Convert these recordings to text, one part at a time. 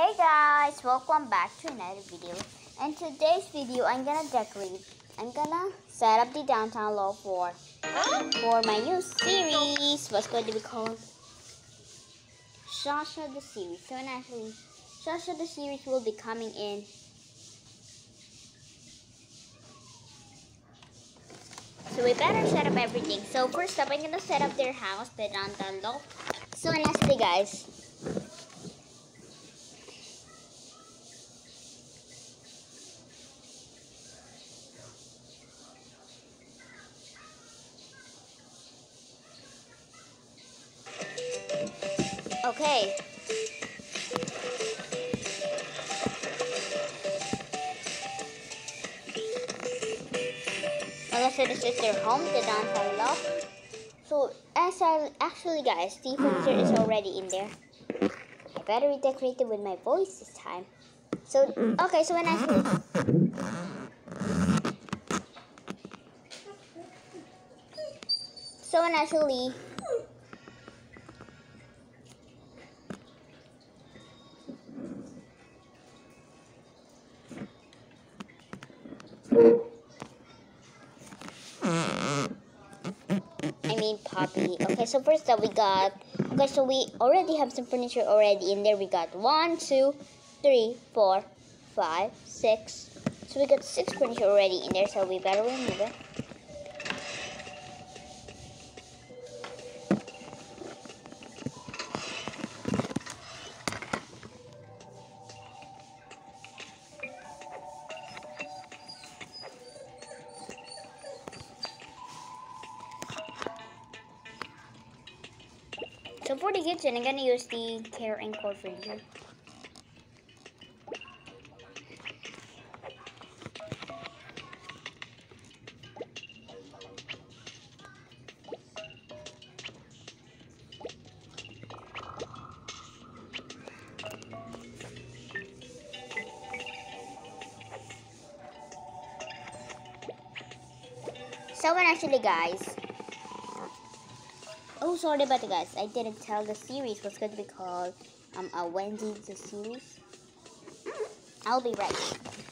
Hey guys, welcome back to another video. And today's video, I'm gonna decorate. I'm gonna set up the downtown loft for for my new series. What's going to be called? Shasha the series. So actually, Shasha the series will be coming in. So we better set up everything. So first up, I'm gonna set up their house, the downtown loft. So honestly, guys. Okay. I said, this is their home, the downtown loft. So, as I actually, guys, the furniture is already in there. I better redecorate it with my voice this time. So, okay, so when I so when actually so first that we got okay, so we already have some furniture already in there. We got one, two, three, four, five, six. So we got six furniture already in there, so we better remove it. The kitchen, I'm gonna use the Care and Core furniture. So actually guys, Sorry about the guys. I didn't tell the series was going to be called um, a Wendy the series. I'll be right.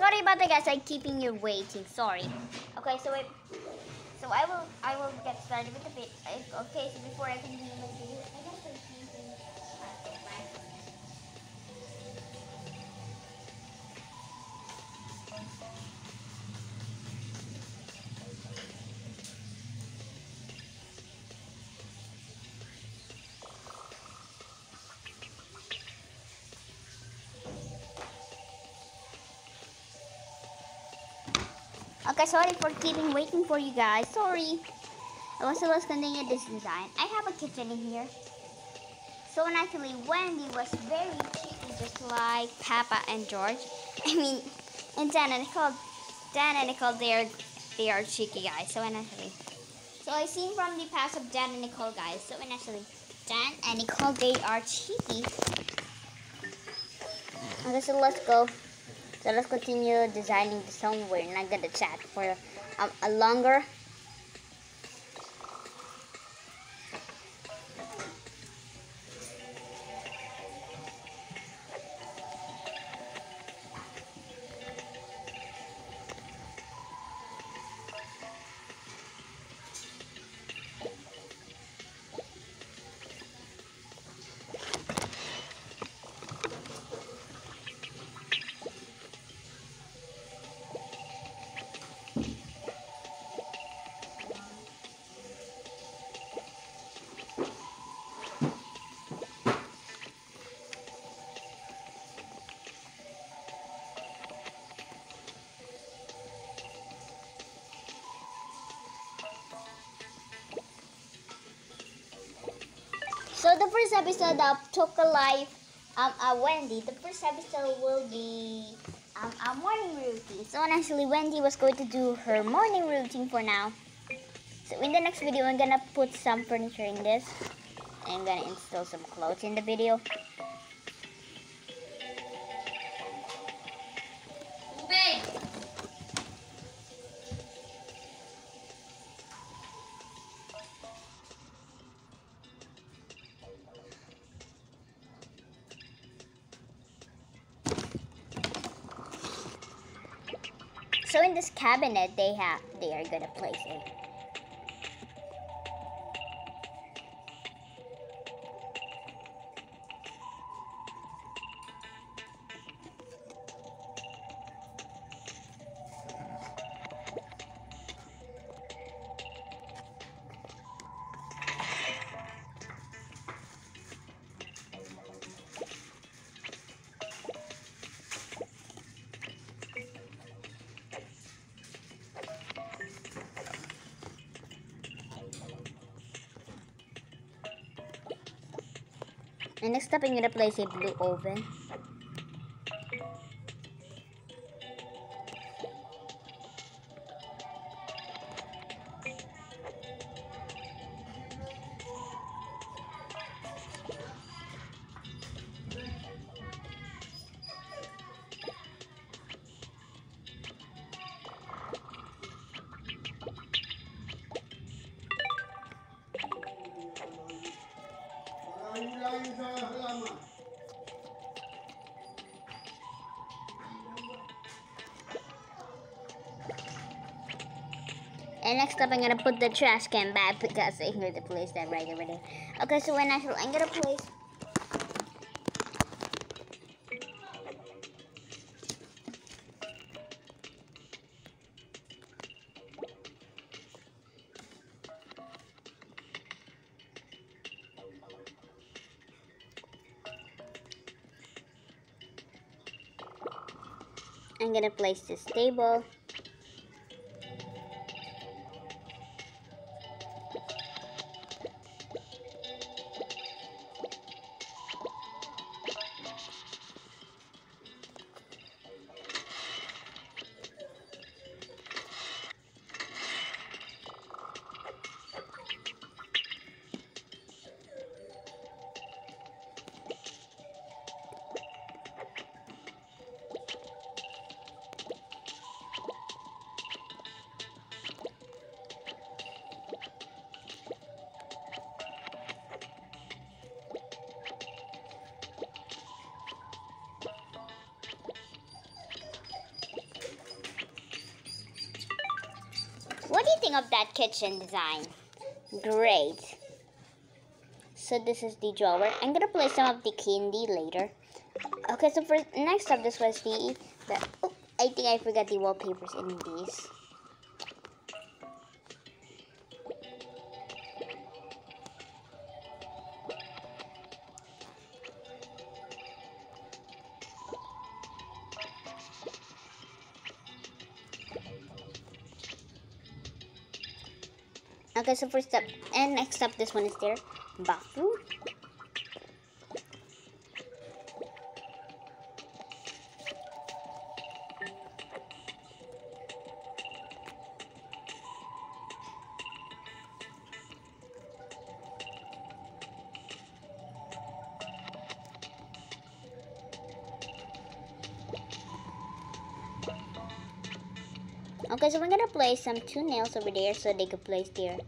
Sorry about that, guys. I'm keeping you waiting. Sorry. Okay, so wait. So I will I will get started with the bit. Okay, so before I continue my video, Okay, sorry for keeping waiting for you guys. Sorry. I was to continue this design. I have a kitchen in here. So actually, Wendy was very cheeky, just like Papa and George. I mean, and Dan and Nicole. Dan and Nicole, they are they are cheeky guys. So actually, so I seen from the past of Dan and Nicole guys. So actually, Dan and Nicole, they are cheeky. Okay, so let's go. So let's continue designing the song. We're not gonna chat for um, a longer. So the first episode of Toca Life, um, uh, Wendy, the first episode will be um, a morning routine. So actually, Wendy was going to do her morning routine for now. So in the next video, I'm gonna put some furniture in this. I'm gonna install some clothes in the video. Cabinet, they have they are gonna place it. And next up, I'm gonna place a blue oven. And next up, I'm gonna put the trash can back because I hear the place that right over there. Okay, so when actually, I'm gonna place. I'm gonna place this table. Think of that kitchen design? Great. So this is the drawer. I'm gonna place some of the candy later. Okay, so for next up, this was the, the oh, I think I forgot the wallpapers in these. Okay, so first up, and next up, this one is their bathroom. So we're gonna place some two nails over there so they could place there.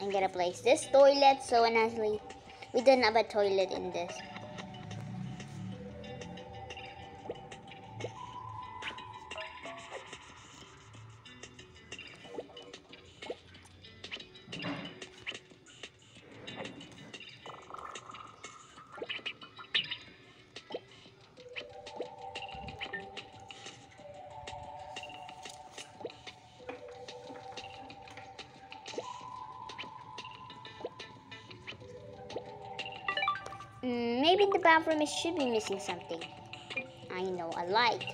I'm gonna place this toilet so honestly we don't have a toilet in this. Bathroom should be missing something. I know, a light.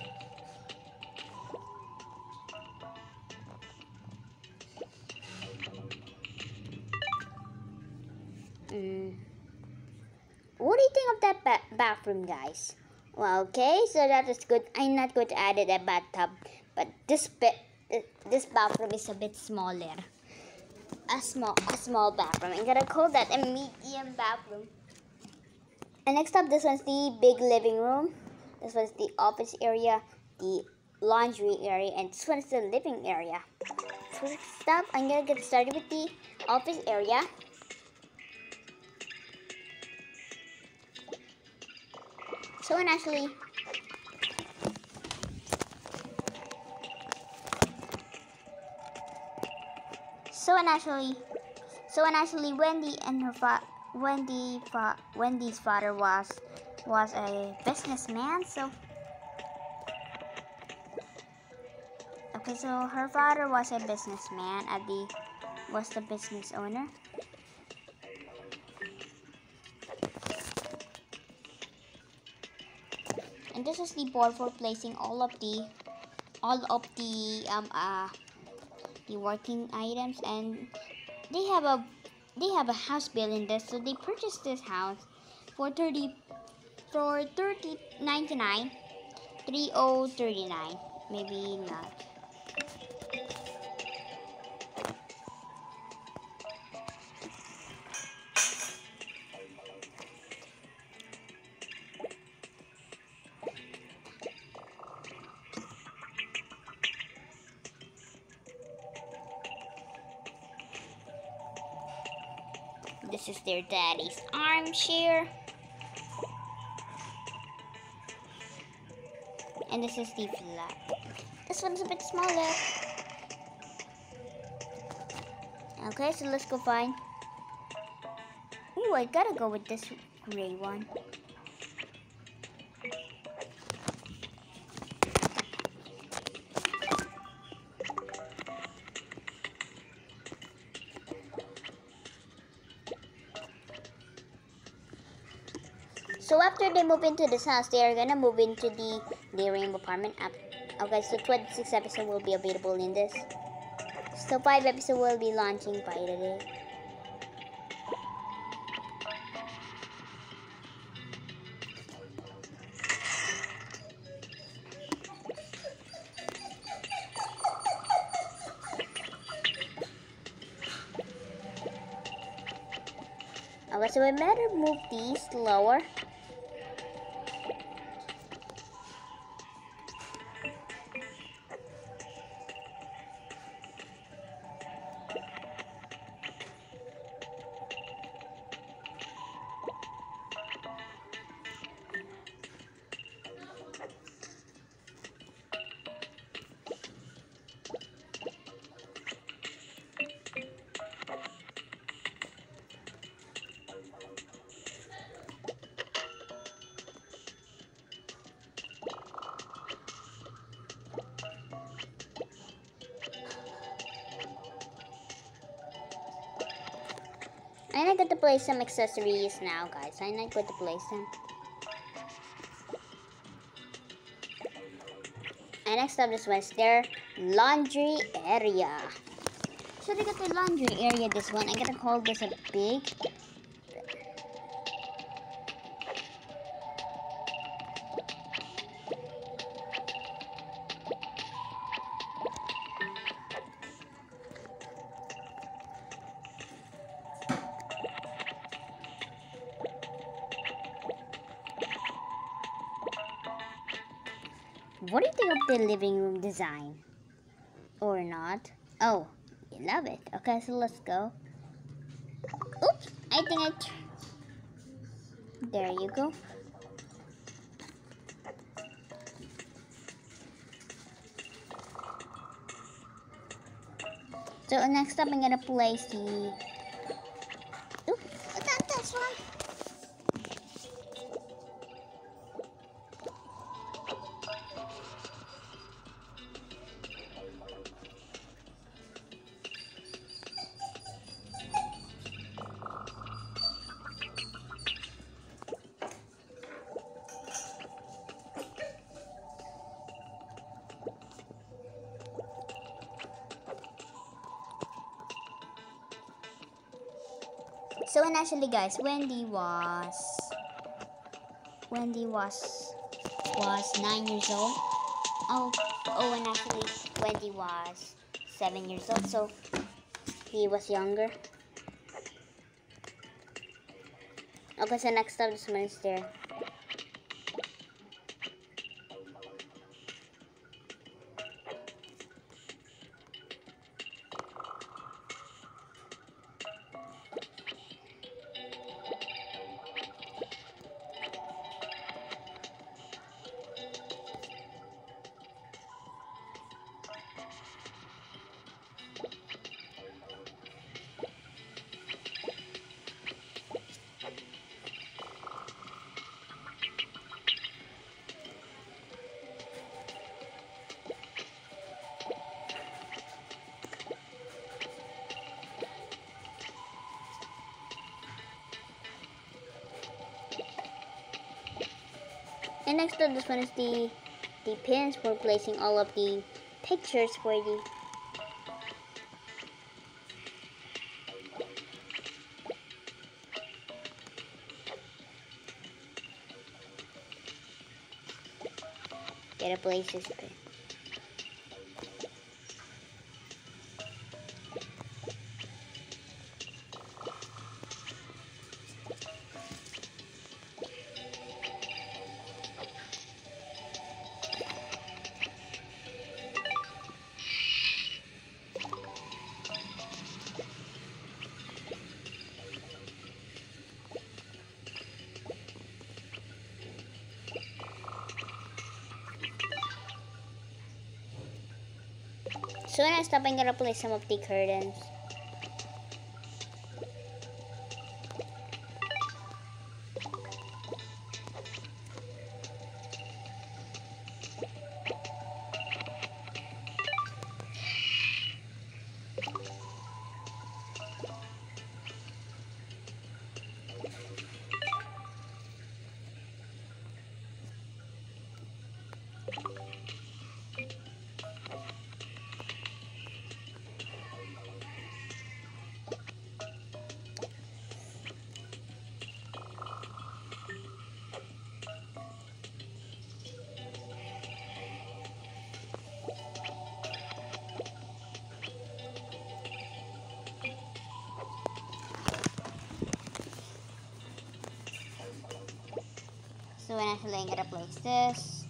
Mm. What do you think of that ba bathroom, guys? Well, okay, so that is good. I'm not going to add it a bathtub, but this bit, this bathroom is a bit smaller. A small, a small bathroom. I'm gonna call that a medium bathroom. And next up, this one's the big living room. This one's the office area, the laundry area, and this one's the living area. First up, I'm gonna get started with the office area. So, and actually, so and actually, so and actually, Wendy and her father Wendy fa Wendy's father was was a businessman so. Okay so her father was a businessman at the was the business owner. And this is the board for placing all of the all of the um uh the working items and they have a they have a house built in this, so they purchased this house for 30 for 30 99 3039 maybe not Their daddy's armchair. And this is the flat. This one's a bit smaller. Okay, so let's go find. Ooh, I gotta go with this gray one. After they move into this house, they are gonna move into the the Rainbow apartment. Okay, so 26 episode will be available in this. So 5 episode will be launching by today. Okay, so I better move these lower. I got to place some accessories now, guys. I got to place them. And next up, this was their laundry area. So they got the laundry area, this one. I gotta call this a big. Or not? Oh, you love it. Okay, so let's go. Oops, I think I... There you go. So next up, I'm gonna place the... So and actually guys, Wendy was Wendy was was nine years old. Oh oh and actually Wendy was seven years old, so he was younger. Okay, so next up is there. And next up this one is the the pins for placing all of the pictures for the Get a place pin. Next up, I'm gonna place some of the curtains. When I'm gonna place this.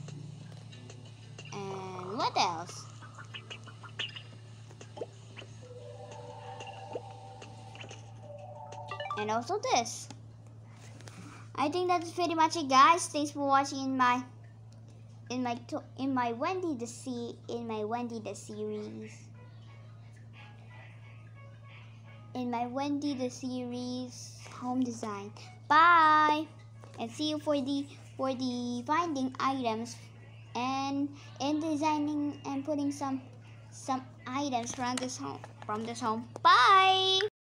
And what else? And also this. I think that's pretty much it guys. Thanks for watching in my in my in my Wendy the sea in my Wendy the series. In my Wendy the series home design. Bye and see you for the for the finding items and and designing and putting some some items from this home from this home. Bye